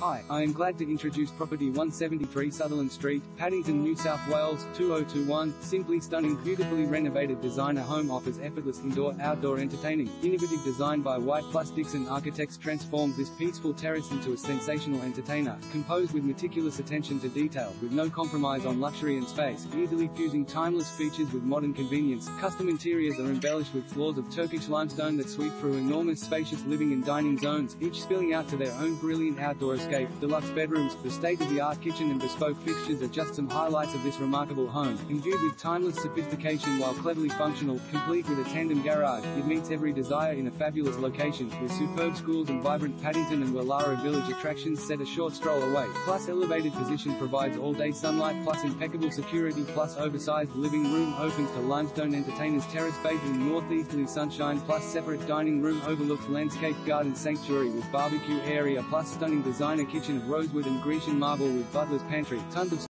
Hi, I am glad to introduce property 173 Sutherland Street, Paddington, New South Wales, 2021. Simply stunning, beautifully renovated designer home offers effortless indoor-outdoor entertaining. Innovative design by White Plus Dixon Architects transforms this peaceful terrace into a sensational entertainer, composed with meticulous attention to detail, with no compromise on luxury and space, easily fusing timeless features with modern convenience. Custom interiors are embellished with floors of Turkish limestone that sweep through enormous spacious living and dining zones, each spilling out to their own brilliant outdoor escape, deluxe bedrooms, the state-of-the-art kitchen and bespoke fixtures are just some highlights of this remarkable home. Imbued with timeless sophistication while cleverly functional, complete with a tandem garage, it meets every desire in a fabulous location, with superb schools and vibrant Paddington and Woollahra village attractions set a short stroll away. Plus elevated position provides all-day sunlight plus impeccable security plus oversized living room opens to limestone entertainers terrace bathed in northeasterly sunshine plus separate dining room overlooks landscape garden sanctuary with barbecue area plus stunning designer kitchen of rosewood and Grecian marble with butler's pantry, tons of